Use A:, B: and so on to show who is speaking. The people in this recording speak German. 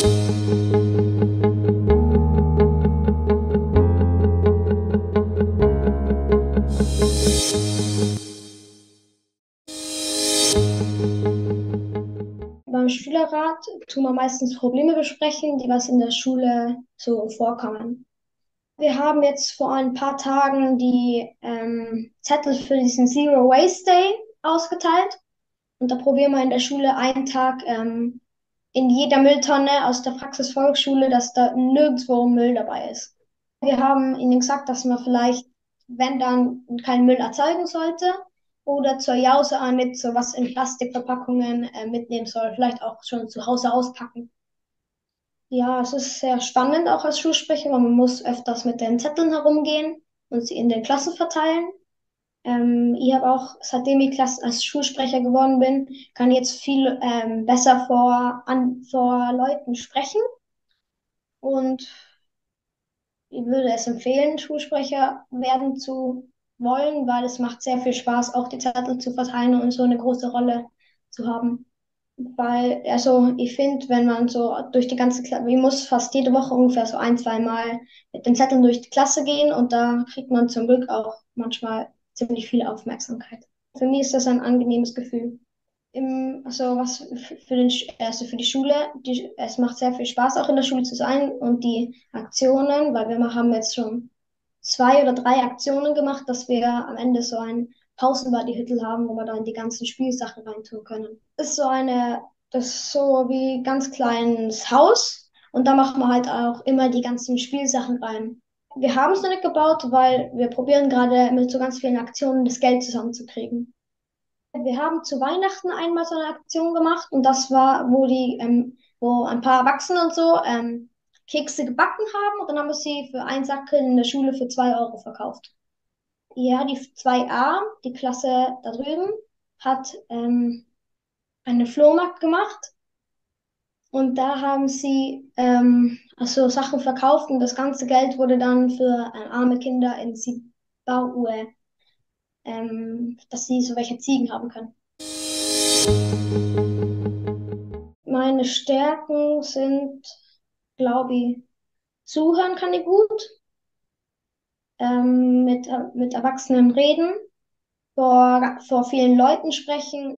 A: Beim Schülerrat tun wir meistens Probleme besprechen, die was in der Schule so vorkommen. Wir haben jetzt vor ein paar Tagen die ähm, Zettel für diesen Zero Waste Day ausgeteilt. Und da probieren wir in der Schule einen Tag ähm, in jeder Mülltonne aus der Praxisvolksschule, dass da nirgendwo Müll dabei ist. Wir haben ihnen gesagt, dass man vielleicht, wenn dann, keinen Müll erzeugen sollte oder zur Jause auch nicht so was in Plastikverpackungen äh, mitnehmen soll, vielleicht auch schon zu Hause auspacken. Ja, es ist sehr spannend auch als Schulsprecher, weil man muss öfters mit den Zetteln herumgehen und sie in den Klassen verteilen. Ähm, ich habe auch, seitdem ich Klasse, als Schulsprecher geworden bin, kann jetzt viel ähm, besser vor, an, vor Leuten sprechen. Und ich würde es empfehlen, Schulsprecher werden zu wollen, weil es macht sehr viel Spaß, auch die Zettel zu verteilen und so eine große Rolle zu haben. Weil, also ich finde, wenn man so durch die ganze Klasse, ich muss fast jede Woche ungefähr so ein, zwei Mal mit den Zetteln durch die Klasse gehen und da kriegt man zum Glück auch manchmal ziemlich viel Aufmerksamkeit. Für mich ist das ein angenehmes Gefühl. Im, also was für, den, also für die Schule, die, es macht sehr viel Spaß, auch in der Schule zu sein und die Aktionen, weil wir haben jetzt schon zwei oder drei Aktionen gemacht, dass wir am Ende so ein Pausenbuddy-Hüttel haben, wo wir dann die ganzen Spielsachen reintun können. Das ist so eine, das ist so wie ganz kleines Haus und da machen wir halt auch immer die ganzen Spielsachen rein wir haben es noch nicht gebaut, weil wir probieren gerade mit so ganz vielen Aktionen das Geld zusammenzukriegen. Wir haben zu Weihnachten einmal so eine Aktion gemacht und das war, wo die, ähm, wo ein paar Erwachsene und so ähm, Kekse gebacken haben und dann haben wir sie für einen Sack in der Schule für zwei Euro verkauft. Ja, die 2a, die Klasse da drüben, hat ähm, einen Flohmarkt gemacht und da haben sie ähm, also Sachen verkauft und das ganze Geld wurde dann für äh, arme Kinder in Zimbabwe, ähm, dass sie so welche Ziegen haben können. Meine Stärken sind, glaube ich, zuhören kann ich gut, ähm, mit, mit Erwachsenen reden, vor, vor vielen Leuten sprechen